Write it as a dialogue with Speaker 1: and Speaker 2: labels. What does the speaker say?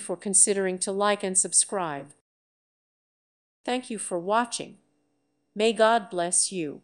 Speaker 1: For considering to like and subscribe. Thank you for watching. May God bless you.